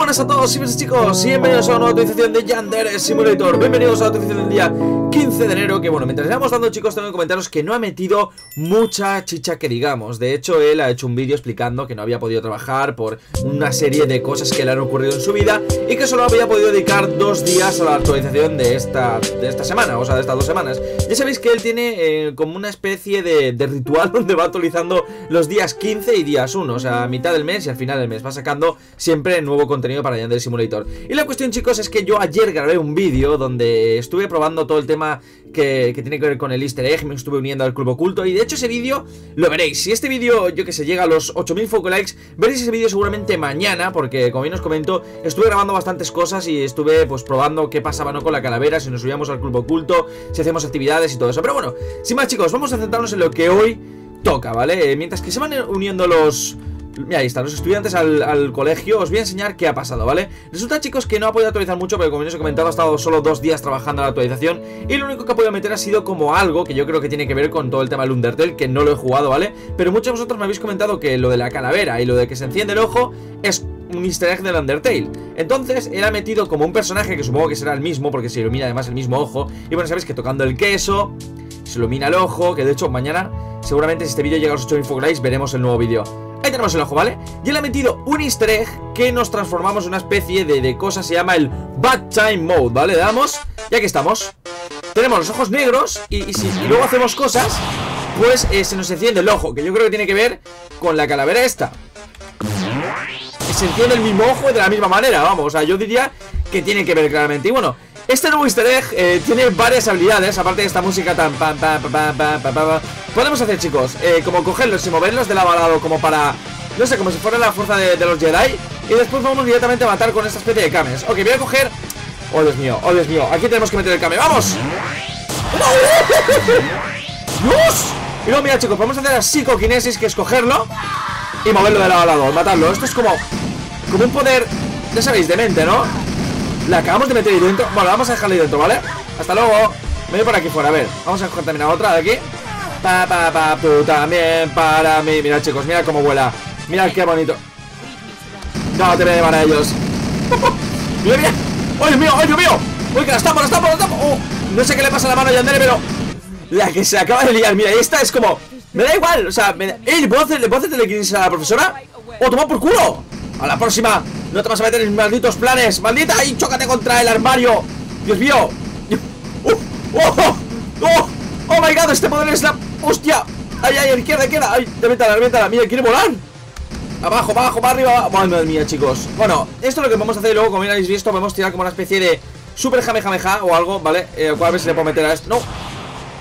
Buenas a todos y chicos, bienvenidos a una nueva de Yandere Simulator. Bienvenidos a la actualización del día 15 de enero Que bueno, mientras vamos dando chicos tengo que comentaros que no ha metido mucha chicha que digamos. De hecho él ha hecho un vídeo explicando que no había podido trabajar por una serie de cosas que le han ocurrido en su vida Y que solo había podido dedicar dos días a la actualización de esta, de esta semana, o sea de estas dos semanas. Ya sabéis que él tiene eh, como una especie de, ritual donde va actualizando los días 15 y días 1 O sea, a mitad del mes y al final del mes. Va sacando siempre nuevo contenido para Yandere Simulator. Y la cuestión, chicos, es que yo ayer grabé un vídeo donde estuve probando todo el tema que, tiene que ver con el easter egg, me estuve uniendo al club oculto y de hecho ese vídeo lo veréis. Si este vídeo, yo que sé, llega a los 8000 foco likes, veréis ese vídeo seguramente mañana porque, como bien os comento, estuve grabando bastantes cosas y estuve pues probando qué pasaba no con la calavera, si nos subíamos al club oculto, si hacemos actividades y todo eso. Pero bueno, sin más chicos, vamos a centrarnos en lo que hoy toca, ¿vale? Mientras que se van uniendo los Mira, ahí están los estudiantes al, colegio. Os voy a enseñar qué ha pasado, ¿vale? Resulta, chicos, que no ha podido actualizar mucho Pero como os he comentado, ha estado solo dos días trabajando en la actualización. Y lo único que ha podido meter ha sido como algo Que yo creo que tiene que ver con todo el tema del Undertale Que no lo he jugado, ¿vale? Pero muchos de vosotros me habéis comentado que lo de la calavera Y lo de que se enciende el ojo Es un easter egg del Undertale. Entonces, él ha metido como un personaje Que supongo que será el mismo Porque se ilumina además el mismo ojo. Y bueno, sabéis que tocando el queso Se ilumina el ojo Que de hecho, mañana Seguramente si este vídeo llega a los 8 infográis Veremos el nuevo vídeo Ahí tenemos el ojo, ¿vale? Y le ha metido un easter egg que nos transformamos en una especie de, cosa Se llama el Bad Time Mode, ¿vale? Le damos y aquí estamos Tenemos los ojos negros y, si luego hacemos cosas Pues eh, se nos enciende el ojo Que yo creo que tiene que ver con la calavera esta Se enciende el mismo ojo de la misma manera, vamos O sea, yo diría que tiene que ver claramente Y bueno, este nuevo easter egg eh, tiene varias habilidades, aparte de esta música tan pam pam pam pam pam pam Podemos hacer, chicos, eh, como cogerlos y moverlos de lado a lado como para... No sé, como si fuera la fuerza de, los Jedi Y después vamos directamente a matar con esta especie de kames Ok, voy a coger... Oh, Dios mío, oh, Dios mío Aquí tenemos que meter el kame, ¡vamos! ¡Dios! Y luego, mira, chicos, vamos a hacer la psicoquinesis Que es cogerlo y moverlo de lado a lado, matarlo Esto es como... Como un poder... Ya sabéis, de mente, ¿no? La acabamos de meter ahí dentro Bueno, vamos a dejarla ahí dentro, ¿vale? Hasta luego Me voy por aquí fuera, a ver Vamos a coger también a otra de aquí Pa, pa, pa, tú también para mí Mira, chicos, mira cómo vuela Mira qué bonito No te voy a llevar a ellos Mira, mira ¡Oh, Dios mío! ¡Oh, Dios mío! ¡Uy, que la estamos, la estamos, la estamos! Oh, no sé qué le pasa a la mano a Yandere, pero La que se acaba de liar Mira, esta es como Me da igual, o sea me da... ¿Eh, ¿le puedo hacer, ¿le hacer a la profesora? ¡Oh, toma por culo! A la próxima No te vas a meter en malditos planes ¡Maldita! ¡Y chócate contra el armario! ¡Dios mío! ¡Oh! ¡Oh! ¡Oh! ¡Oh my god! Este poder es la... ¡Hostia! ¡Ay, ay! A la izquierda, izquierda ¡Ay! ¡Reviéntala, reviéntala! ¡Mira, quiere volar! Abajo, abajo, para arriba Madre mía, chicos Bueno, esto es lo que vamos a hacer luego Como ya habéis visto Podemos tirar como una especie de Super jamejameja o algo, ¿vale? Eh, cual a ver si le puedo meter a esto ¡No!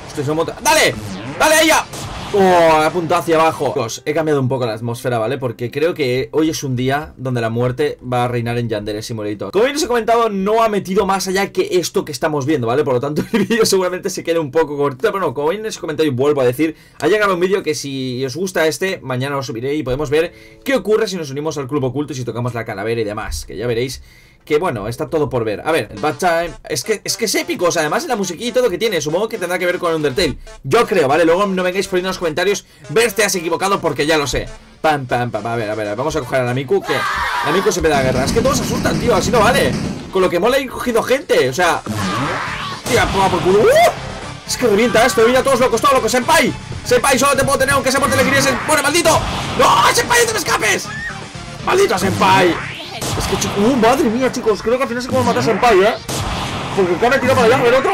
Estoy ¡Dale! ¡Dale a ella! Oh, apuntado hacia abajo Chicos, he cambiado un poco la atmósfera, ¿vale? Porque creo que hoy es un día donde la muerte va a reinar en Yandere Simulator Como bien os he comentado, no ha metido más allá que esto que estamos viendo, ¿vale? Por lo tanto, el vídeo seguramente se quede un poco cortito Pero no, como bien os he comentado y vuelvo a decir Ha llegado un vídeo que si os gusta este, mañana lo subiré y podemos ver qué ocurre si nos unimos al club oculto y si tocamos la calavera y demás Que ya veréis que bueno, está todo por ver A ver, el Bad Time, es que, es que es épico O sea, además la musiquilla y todo que tiene Supongo que tendrá que ver con Undertale Yo creo, ¿vale? Luego no vengáis poniendo en los comentarios Ver te has equivocado porque ya lo sé Pam, pam, pam, a ver, a ver, vamos a coger a la Miku Que la Miku se me da guerra Es que todos asustan, tío, así no vale Con lo que mola he cogido gente, o sea Tía, por culo ¡Uh! Es que revienta esto, revienta todos locos, todos locos Senpai, Senpai, solo te puedo tener aunque sea por telequinesis ¡Bueno, maldito! ¡No, Senpai, no te me escapes! ¡Maldito Senpai! Es que, chicos, uh, madre mía, chicos Creo que al final se como matar a Senpai, ¿eh? Porque el me tirado para allá, el otro.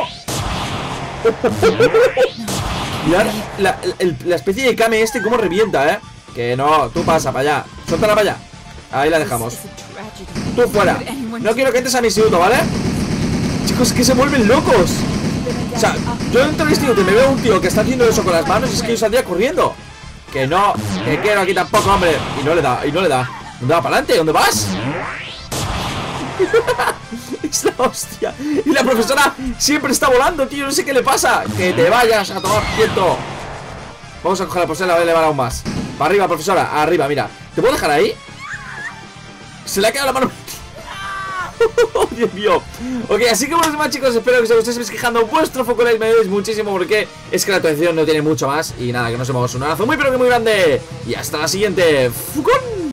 Mirad la, la, especie de Kame este cómo revienta, ¿eh? Que no, tú pasa para allá. Suéltala para allá. Ahí la dejamos. Tú fuera. No quiero que entres a mi instituto, ¿vale? Chicos, que se vuelven locos. O sea, yo entro al instituto y me veo un tío que está haciendo eso con las manos Y es que yo saldría corriendo. Que no, que quiero aquí tampoco, hombre. Y no le da, y no le da ¿Dónde va para adelante? ¿Dónde vas? es la hostia. Y la profesora siempre está volando, tío. No sé qué le pasa. Que te vayas a tomar quieto. Vamos a coger la profesora, a elevar aún más. Para arriba, profesora, arriba, mira. ¿Te puedo dejar ahí? Se le ha quedado la mano. Oh, Dios mío. Ok, así que bueno, más chicos Espero que os estéis quejando vuestro foco like Me ayudéis muchísimo porque es que la actuación no tiene mucho más. Y nada, que nos vemos un abrazo muy pero que muy grande. Y hasta la siguiente. ¡Fucón!